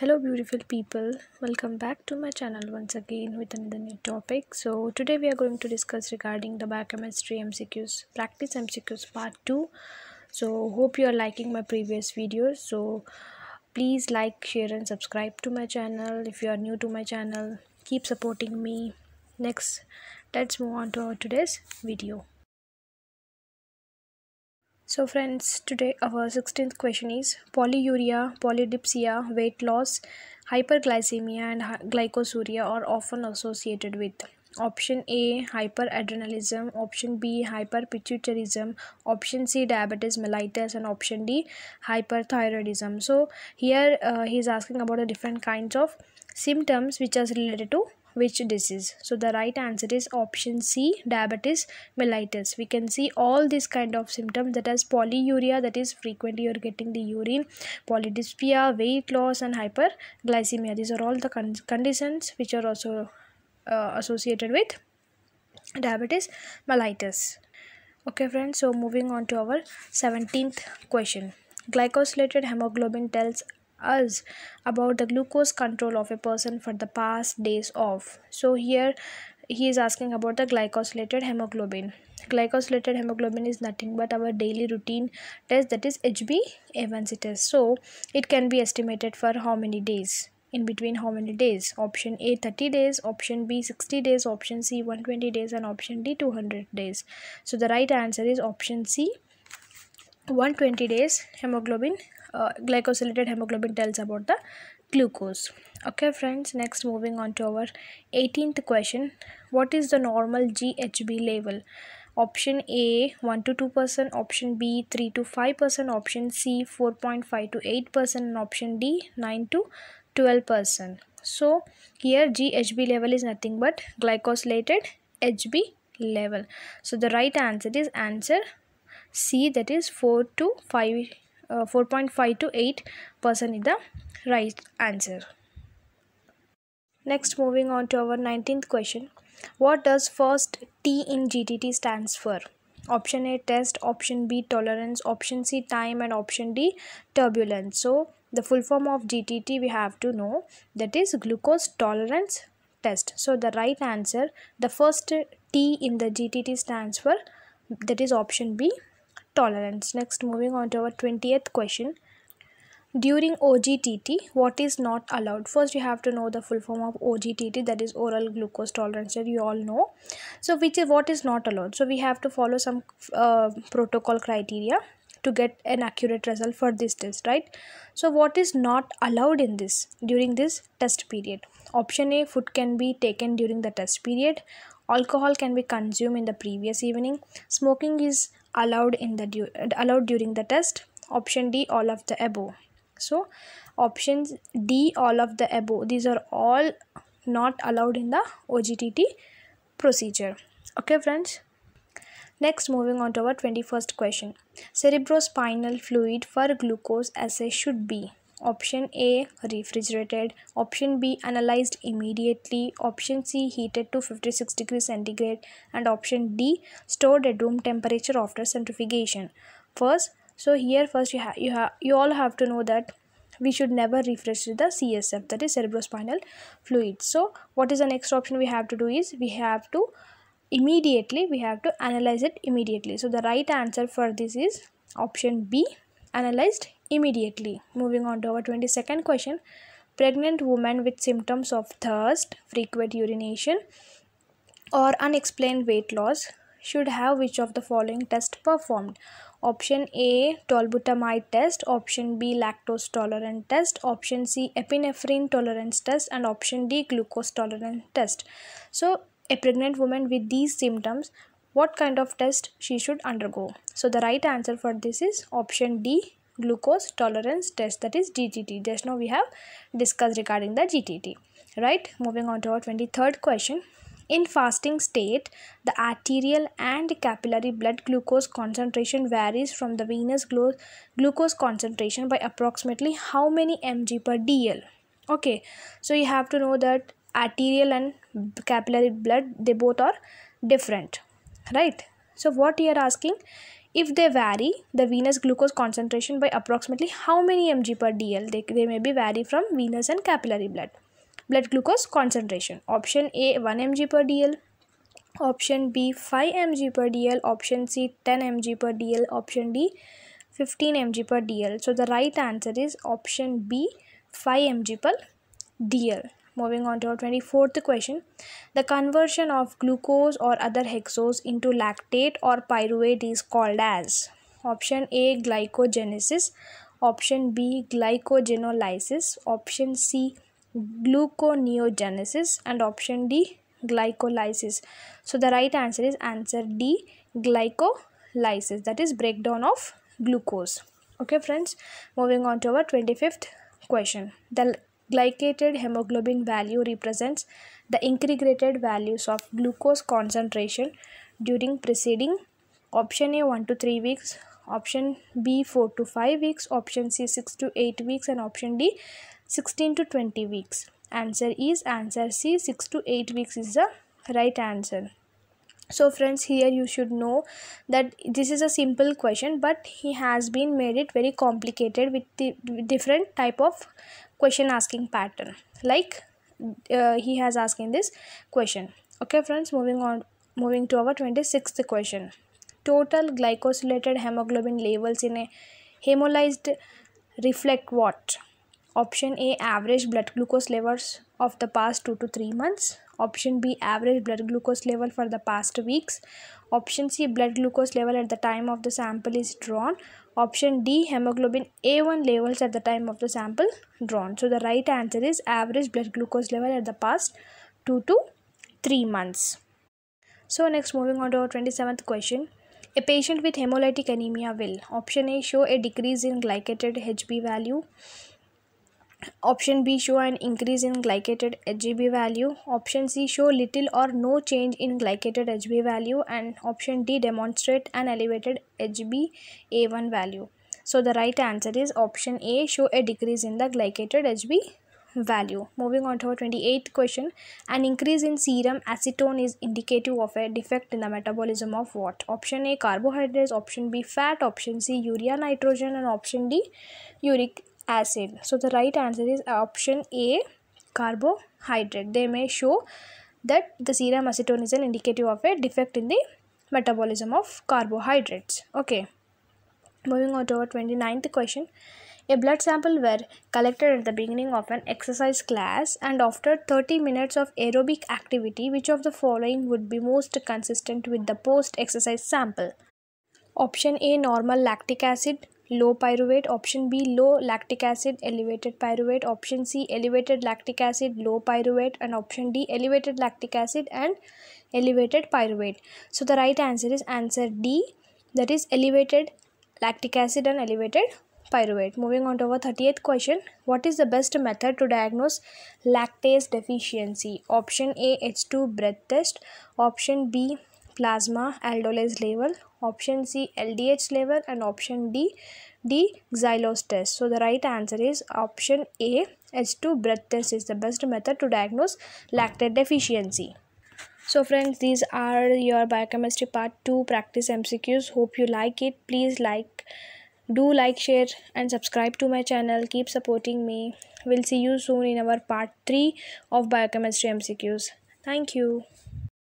hello beautiful people. Welcome back to my channel once again with another new topic. So today we are going to discuss regarding the biochemistry mcqs practice mcqs part 2 so hope you are liking my previous videos. So please like share and subscribe to my channel. If you are new to my channel keep supporting me. Next let's move on to our today's video so friends, today our 16th question is polyuria, polydipsia, weight loss, hyperglycemia and glycosuria are often associated with. Option A hyperadrenalism, option B hyperpituitarism, option C diabetes mellitus. And option D hyperthyroidism. So here uh, he is asking about the different kinds of symptoms which are related to which disease? So the right answer is option c diabetes mellitus. We can see all these kind of symptoms that is polyuria that is frequently you're getting the urine polydipsia weight loss and hyperglycemia. These are all the con conditions which are also uh, associated with diabetes mellitus. Okay friends so moving on to our 17th question. Glycosylated hemoglobin tells us about the glucose control of a person for the past days of so here he is asking about the glycosylated hemoglobin. Glycosylated hemoglobin is nothing but our daily routine test that is hba1c test so it can be estimated for how many days? In between how many days? Option a 30 days. Option b 60 days. Option c 120 days. And option d 200 days. So the right answer is option c 120 days hemoglobin uh, glycosylated hemoglobin tells about the glucose. Okay friends next moving on to our 18th question. What is the normal ghb level? Option a 1 to 2 percent option b 3 to 5 percent option c 4.5 to 8 percent and option d 9 to 12 percent. So here ghb level is nothing but glycosylated hb level. So the right answer is answer c that is 4 to 5 uh, 4.5 to 8 percent is the right answer. Next moving on to our 19th question. What does first t in gtt stands for? Option a test. Option b tolerance. Option c time. And option d turbulence. So the full form of gtt we have to know that is glucose tolerance test. So the right answer the first t in the gtt stands for that is option b tolerance. Next, moving on to our 20th question. During OGTT, what is not allowed? First, you have to know the full form of OGTT, that is oral glucose tolerance that you all know. So, which is what is not allowed? So, we have to follow some uh, protocol criteria to get an accurate result for this test, right? So, what is not allowed in this during this test period? Option A food can be taken during the test period alcohol can be consumed in the previous evening smoking is allowed in the allowed during the test. Option d all of the above. So options d all of the above. These are all not allowed in the ogtt procedure. Okay friends? Next moving on to our 21st question. Cerebrospinal fluid for glucose assay should be option a refrigerated. Option b analyzed immediately. Option c heated to 56 degrees centigrade. And option d stored at room temperature after centrifugation. First so here first you have you have you all have to know that we should never refrigerate the csf that is cerebrospinal fluid. So what is the next option we have to do is we have to immediately we have to analyze it immediately. So the right answer for this is option b analyzed immediately. Moving on to our 22nd question. Pregnant woman with symptoms of thirst, frequent urination or unexplained weight loss should have which of the following test performed? Option A tolbutamide test, option B lactose tolerant test, option C epinephrine tolerance test and option D glucose tolerance test. So a pregnant woman with these symptoms what kind of test she should undergo? So the right answer for this is option D glucose tolerance test that is GTT. Just now we have discussed regarding the GTT. Right. Moving on to our 23rd question. In fasting state, the arterial and capillary blood glucose concentration varies from the venous glu glucose concentration by approximately how many mg per dl. Okay, so you have to know that arterial and capillary blood they both are different, right? So what you are asking if they vary the venous glucose concentration by approximately how many mg per dl they, they may be vary from venous and capillary blood. Blood glucose concentration option a 1 mg per dl option b 5 mg per dl option c 10 mg per dl option d 15 mg per dl. So the right answer is option b 5 mg per dl moving on to our 24th question. The conversion of glucose or other hexose into lactate or pyruvate is called as option a glycogenesis option b glycogenolysis option c gluconeogenesis and option d glycolysis. So the right answer is answer d glycolysis that is breakdown of glucose. Okay friends moving on to our 25th question. The glycated hemoglobin value represents the integrated values of glucose concentration during preceding option a 1 to 3 weeks option b 4 to 5 weeks option c 6 to 8 weeks and option d 16 to 20 weeks. Answer is answer c 6 to 8 weeks is the right answer. So friends here you should know that this is a simple question but he has been made it very complicated with the different type of question asking pattern. Like uh, he has asking this question. Okay friends moving on moving to our 26th question. Total glycosylated hemoglobin levels in a hemolyzed reflect what? Option a average blood glucose levels of the past 2 to 3 months option b average blood glucose level for the past weeks option c blood glucose level at the time of the sample is drawn Option D hemoglobin A1 levels at the time of the sample drawn. So the right answer is average blood glucose level at the past 2 to 3 months. So next moving on to our 27th question. A patient with hemolytic anemia will option A show a decrease in glycated HB value Option B show an increase in glycated HB value. Option C show little or no change in glycated HB value and option D demonstrate an elevated HbA1 value. So the right answer is option A show a decrease in the glycated HB value. Moving on to our 28th question. An increase in serum acetone is indicative of a defect in the metabolism of what? Option A carbohydrates, option B fat, option C urea nitrogen and option D uric acid so the right answer is option a carbohydrate. They may show that the serum acetone is an indicative of a defect in the metabolism of carbohydrates. Okay. Moving on to our 29th question. A blood sample were collected at the beginning of an exercise class and after 30 minutes of aerobic activity which of the following would be most consistent with the post exercise sample? Option a normal lactic acid low pyruvate option b low lactic acid elevated pyruvate option c elevated lactic acid low pyruvate and option d elevated lactic acid and elevated pyruvate. So the right answer is answer d that is elevated lactic acid and elevated pyruvate. Moving on to our 30th question what is the best method to diagnose lactase deficiency? Option a h2 breath test option b plasma aldolase level option c ldh level and option d d xylose test so the right answer is option a h2 breath test is the best method to diagnose lactate deficiency. So friends these are your biochemistry part 2 practice mcqs hope you like it. Please like do like share and subscribe to my channel. Keep supporting me. We'll see you soon in our part 3 of biochemistry mcqs thank you